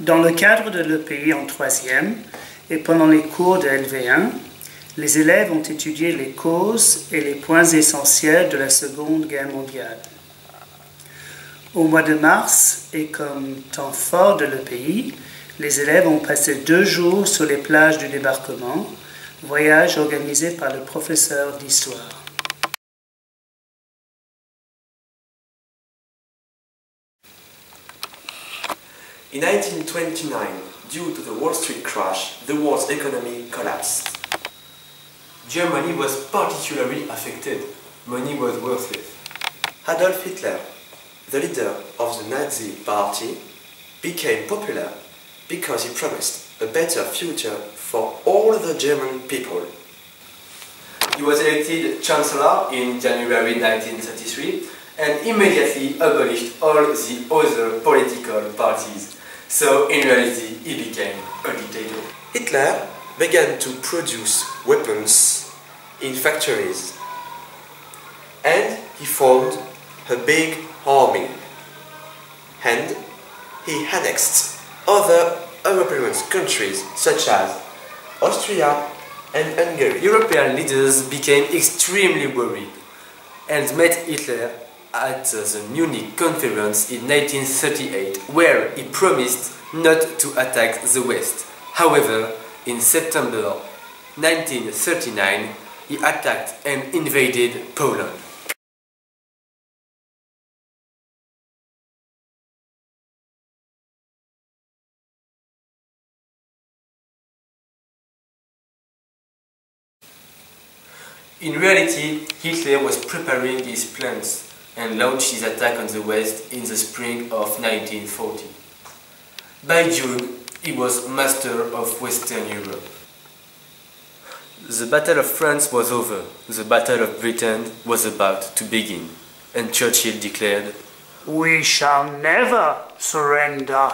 Dans le cadre de l'EPI en troisième et pendant les cours de LV1, les élèves ont étudié les causes et les points essentiels de la Seconde Guerre mondiale. Au mois de mars, et comme temps fort de l'EPI, les élèves ont passé deux jours sur les plages du débarquement, voyage organisé par le professeur d'histoire. In 1929, due to the Wall Street crash, the world's economy collapsed. Germany was particularly affected. Money was worthless. Adolf Hitler, the leader of the Nazi party, became popular because he promised a better future for all the German people. He was elected Chancellor in January 1933 and immediately abolished all the other political parties. So in reality, he became a dictator. Hitler began to produce weapons in factories and he formed a big army and he annexed other European countries such as Austria and Hungary. European leaders became extremely worried and met Hitler at the Munich conference in 1938 where he promised not to attack the West. However, in September 1939 he attacked and invaded Poland. In reality, Hitler was preparing his plans and launched his attack on the West in the spring of 1940. By June, he was master of Western Europe. The Battle of France was over, the Battle of Britain was about to begin, and Churchill declared, We shall never surrender.